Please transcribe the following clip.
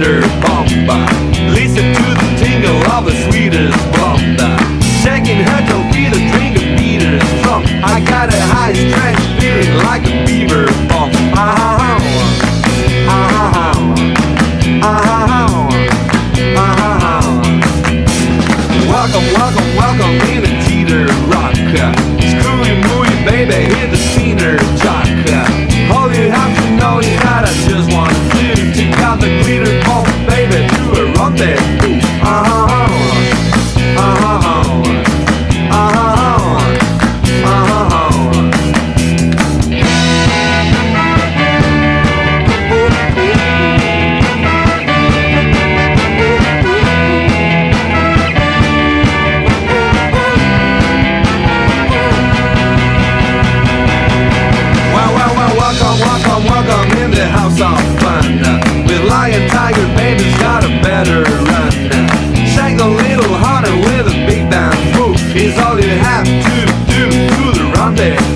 sweeter bomba. Listen to the tingle of the sweetest bomba. Shaking her torpedo, drink a beater's drum. I got a high strength feeling like a beaver bomb. Ah ha ha. Ah ha ha. Ah ha ha. Ah ha ha. Welcome, welcome, welcome in a teeter rocker. find a house all fun. With lion tiger baby's got a better run. Shag the little hunter with a big band move Is all you have to do to the rendezvous